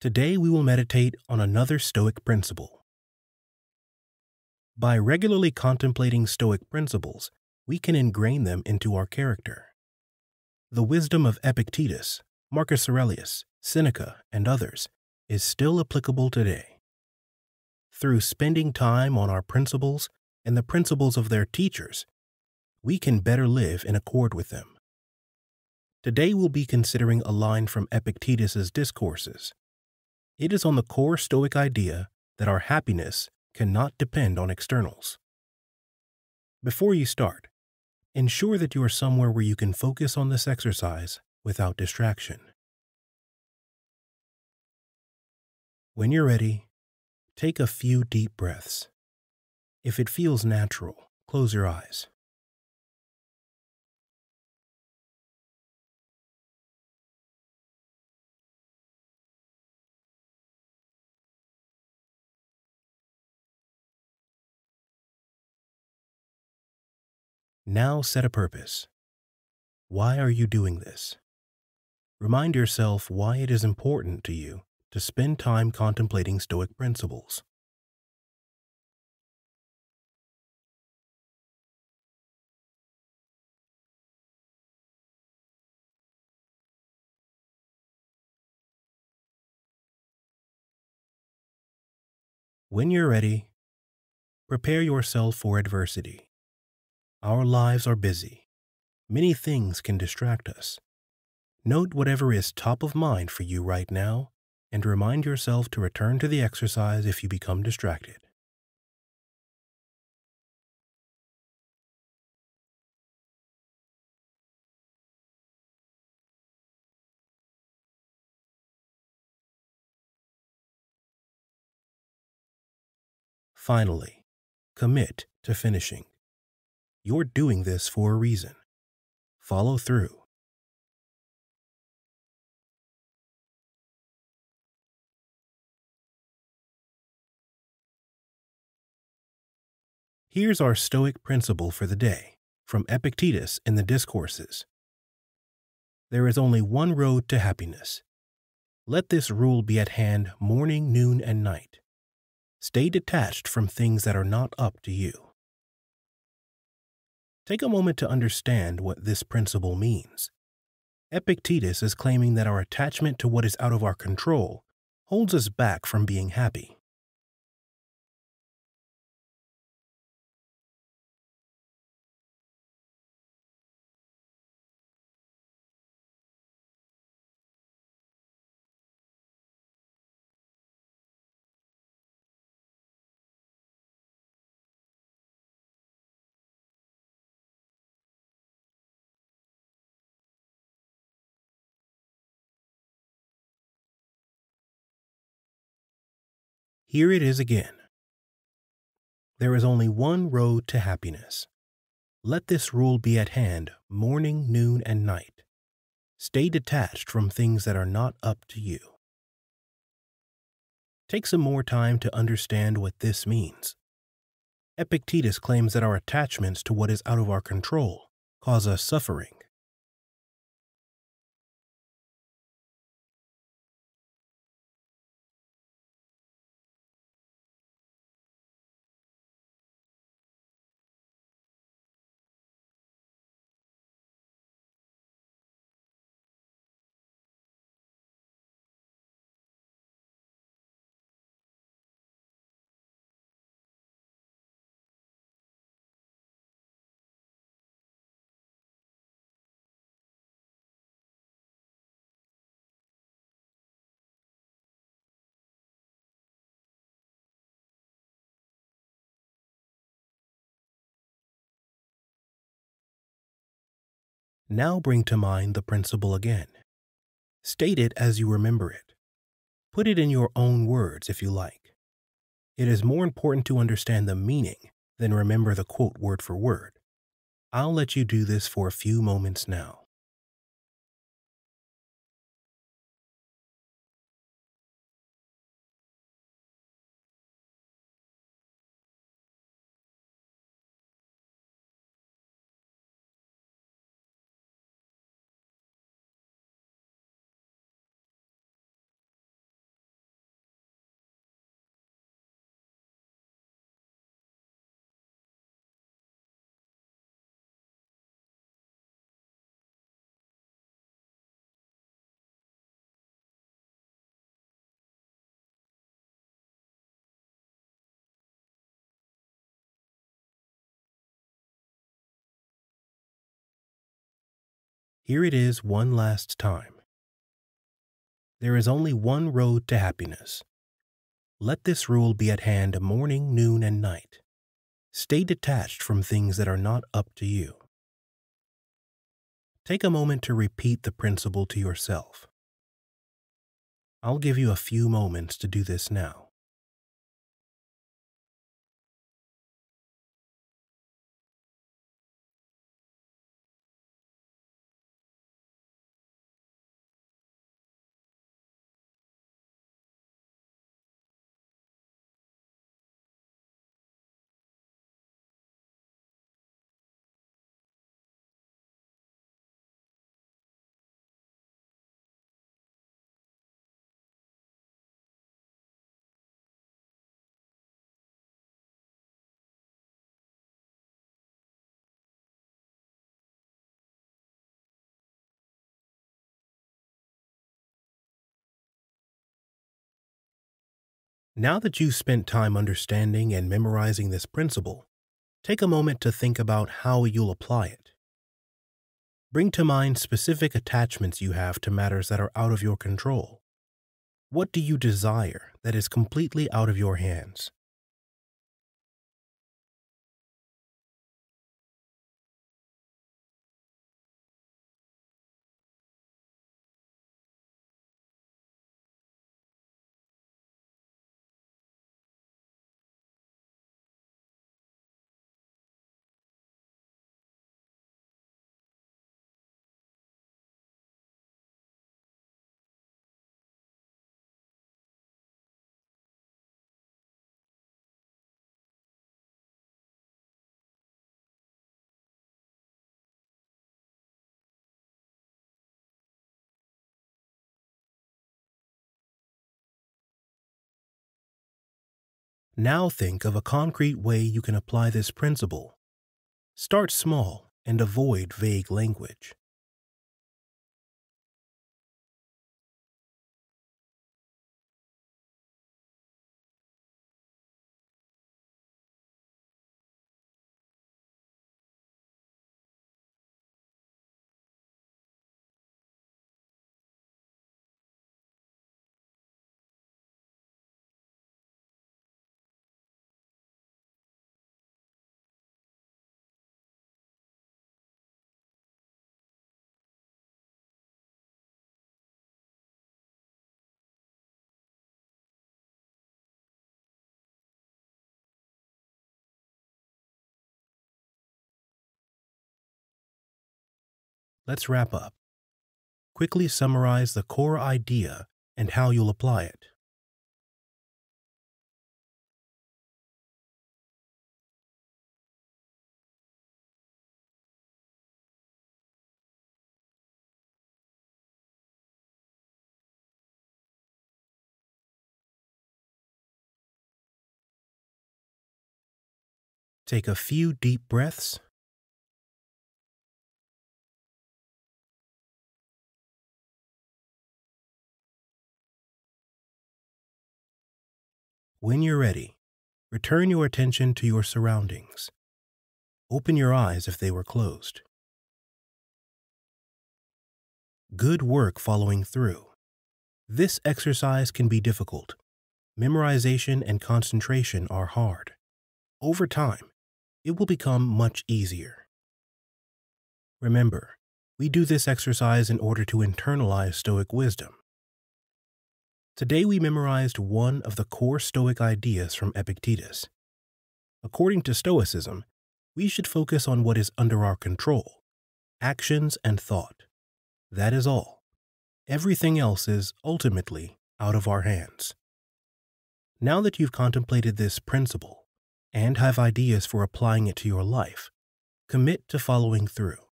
Today we will meditate on another Stoic principle. By regularly contemplating Stoic principles, we can ingrain them into our character. The wisdom of Epictetus, Marcus Aurelius, Seneca, and others is still applicable today. Through spending time on our principles and the principles of their teachers, we can better live in accord with them. Today we'll be considering a line from Epictetus's discourses. It is on the core Stoic idea that our happiness cannot depend on externals. Before you start, ensure that you are somewhere where you can focus on this exercise without distraction. When you're ready, take a few deep breaths. If it feels natural, close your eyes. Now set a purpose. Why are you doing this? Remind yourself why it is important to you to spend time contemplating Stoic principles. When you're ready, prepare yourself for adversity. Our lives are busy. Many things can distract us. Note whatever is top of mind for you right now and remind yourself to return to the exercise if you become distracted. Finally, commit to finishing. You're doing this for a reason. Follow through. Here's our Stoic principle for the day from Epictetus in the Discourses. There is only one road to happiness. Let this rule be at hand morning, noon, and night. Stay detached from things that are not up to you. Take a moment to understand what this principle means. Epictetus is claiming that our attachment to what is out of our control holds us back from being happy. Here it is again. There is only one road to happiness. Let this rule be at hand morning, noon, and night. Stay detached from things that are not up to you. Take some more time to understand what this means. Epictetus claims that our attachments to what is out of our control cause us suffering. Now bring to mind the principle again. State it as you remember it. Put it in your own words if you like. It is more important to understand the meaning than remember the quote word for word. I'll let you do this for a few moments now. Here it is one last time. There is only one road to happiness. Let this rule be at hand morning, noon, and night. Stay detached from things that are not up to you. Take a moment to repeat the principle to yourself. I'll give you a few moments to do this now. Now that you've spent time understanding and memorizing this principle, take a moment to think about how you'll apply it. Bring to mind specific attachments you have to matters that are out of your control. What do you desire that is completely out of your hands? Now think of a concrete way you can apply this principle. Start small and avoid vague language. Let's wrap up. Quickly summarize the core idea and how you'll apply it. Take a few deep breaths When you're ready, return your attention to your surroundings. Open your eyes if they were closed. Good work following through. This exercise can be difficult. Memorization and concentration are hard. Over time, it will become much easier. Remember, we do this exercise in order to internalize Stoic wisdom. Today we memorized one of the core Stoic ideas from Epictetus. According to Stoicism, we should focus on what is under our control actions and thought. That is all. Everything else is ultimately out of our hands. Now that you've contemplated this principle and have ideas for applying it to your life, commit to following through.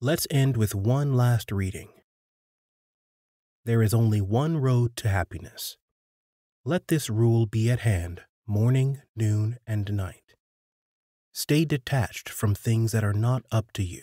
Let's end with one last reading. There is only one road to happiness. Let this rule be at hand morning, noon, and night. Stay detached from things that are not up to you.